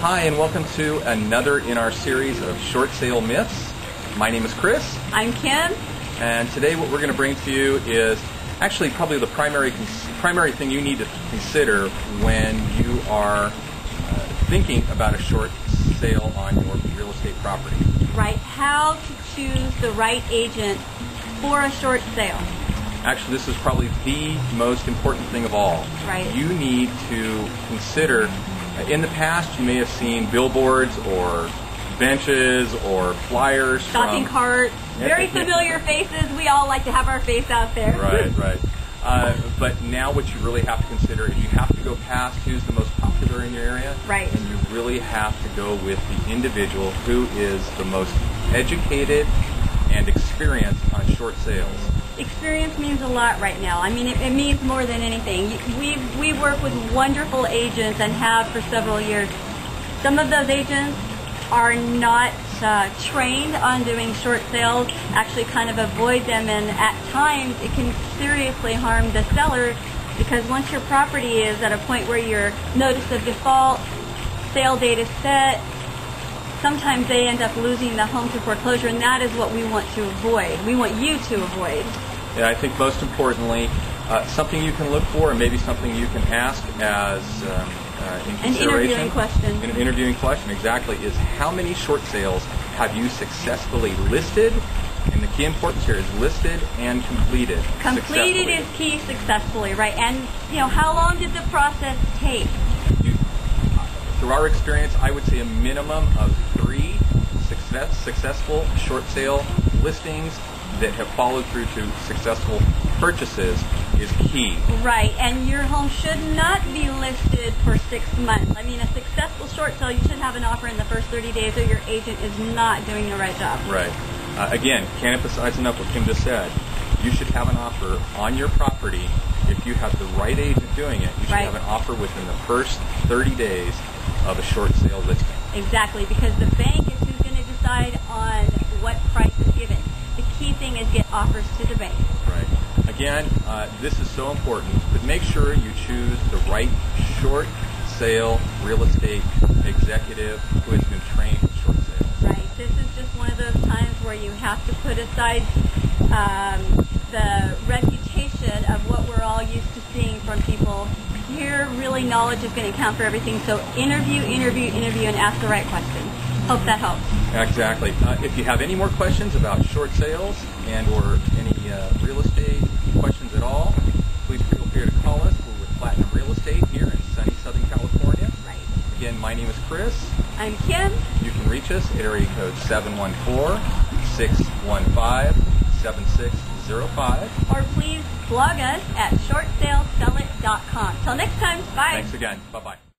Hi, and welcome to another in our series of short sale myths. My name is Kris, I'm Kim. and today what we're going to bring to you is actually probably the primary primary thing you need to consider when you are uh, thinking about a short sale on your real estate property. Right, how to choose the right agent for a short sale. Actually, this is probably the most important thing of all. Right. You need to consider. In the past, you may have seen billboards or benches or flyers. Shopping from, cart, very familiar faces. We all like to have our face out there. Right, right. Uh, but now, what you really have to consider is you have to go past who's the most popular in your area. Right. And you really have to go with the individual who is the most educated and experienced on short sales. Experience means a lot right now. I mean, it, it means more than anything. We we work with wonderful agents and have for several years. Some of those agents are not uh, trained on doing short sales. Actually, kind of avoid them, and at times it can seriously harm the seller because once your property is at a point where your notice of default, sale date is set, sometimes they end up losing the home to foreclosure, and that is what we want to avoid. We want you to avoid. And I think most importantly, uh, something you can look for, and maybe something you can ask as um, uh, in An interviewing question. An interviewing question, exactly, is how many short sales have you successfully listed? And the key importance here is listed and completed. Completed is key successfully, right? And you know, how long did the process take? You, through our experience, I would say a minimum of three success, successful short sale listings that have followed through to successful purchases is key. Right, and your home should not be listed for six months. I mean, a successful short sale, you should have an offer in the first 30 days, or your agent is not doing the right job. Right. Uh, again, can't emphasize enough what Kim just said. You should have an offer on your property if you have the right agent doing it. You should Right. have an offer within the first 30 days of a short sale listing. Exactly, because the bank is who's going to decide on what price is given. The key thing is get offers to the bank. Right. Again, uh, this is so important, but make sure you choose the right short sale real estate executive who has been trained in short sales. Right. This is just one of those times where you have to put aside um, the reputation of what we're all used to seeing from people. Here, really, knowledge is going to count for everything. So, interview, interview, interview, and ask the right questions. Hope that helps. Exactly. Uh, if you have any more questions about short sales and or any uh, real estate questions at all, please feel free to call us. We're with Platinum Real Estate here in sunny Southern California. Right. Again, my name is Kris. I'm Kim. You can reach us at area code 714-615-7605. Or please blog us at shortsalesellit.com. Till next time, bye. Thanks again. Bye-bye.